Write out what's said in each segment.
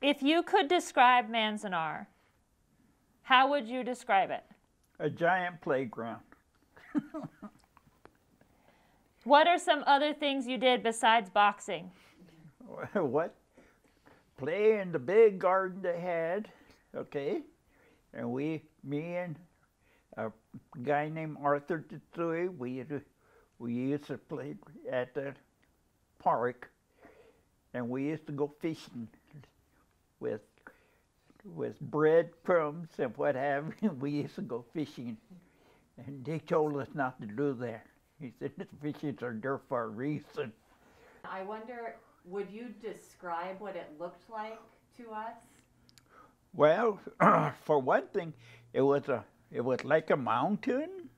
If you could describe Manzanar, how would you describe it? A giant playground. What are some other things you did besides boxing? what? Play in the big garden they had, okay? And we, me and a guy named Arthur Tetsui, we we used to play at the park, and we used to go fishing with with breadcrumbs and what have you. We used to go fishing, and they told us not to do that. He said the fishes are there for a reason. I wonder, would you describe what it looked like to us? Well, for one thing, it was a it was like a mountain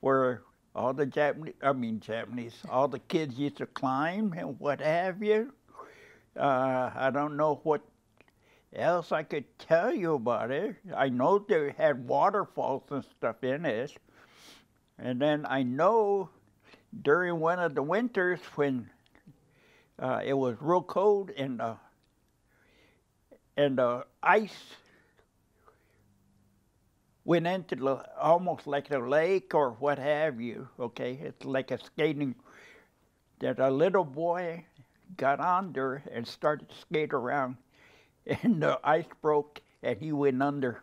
where all the Japanese, I mean Japanese, all the kids used to climb and what have you. Uh, I don't know what else I could tell you about it. I know they had waterfalls and stuff in it. And then I know during one of the winters when uh, it was real cold and uh, and the ice went into the, almost like a lake or what have you. Okay, it's like a skating. That a little boy got under and started to skate around, and the ice broke and he went under.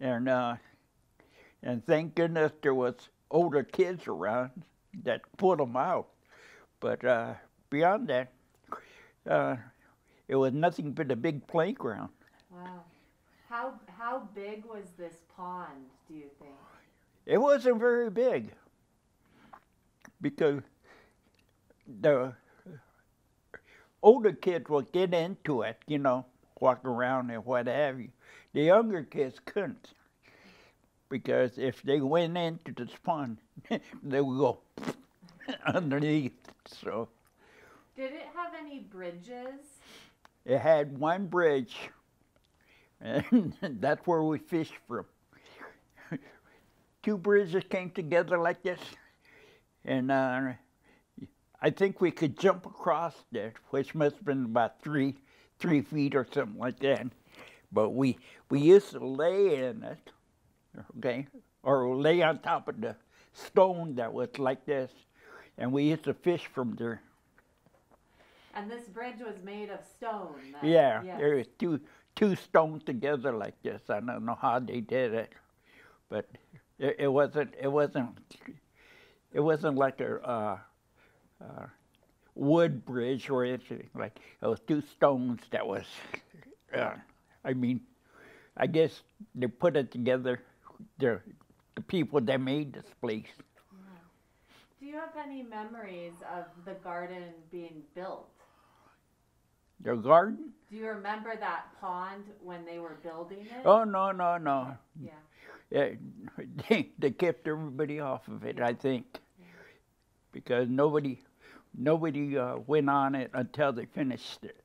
And uh, and thank goodness there was older kids around that pulled him out. But uh, beyond that, uh, it was nothing but a big playground. Wow. How how big was this pond, do you think? It wasn't very big because the older kids would get into it, you know, walk around and what have you. The younger kids couldn't because if they went into the pond, they would go underneath. So Did it have any bridges? it had one bridge, and that's where we fished from. Two bridges came together like this, and uh, I think we could jump across it, which must have been about three three feet or something like that. But we we used to lay in it, okay, or lay on top of the stone that was like this, and we used to fish from there. And this bridge was made of stone. then? Yeah, Yes. there was two two stones together like this. I don't know how they did it, but it, it wasn't it wasn't it wasn't like a uh, uh, wood bridge or anything like it was two stones that was. Uh, I mean, I guess they put it together. The the people that made this place. Do you have any memories of the garden being built? The garden? Do you remember that pond when they were building it? Oh no no no! Yeah. Yeah, they, they kept everybody off of it, I think, because nobody nobody uh, went on it until they finished it.